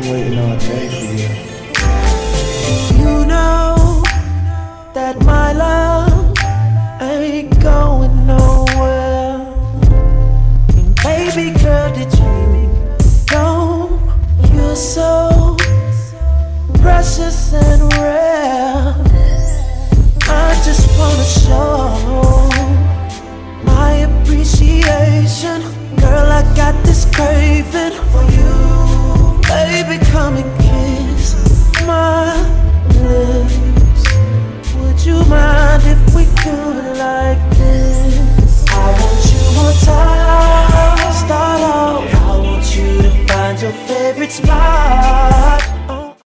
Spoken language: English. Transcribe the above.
Been waiting all day for you. You know that my love ain't going nowhere. And baby girl, did you know you're so precious and rare? I just wanna show my appreciation. your favorite spot.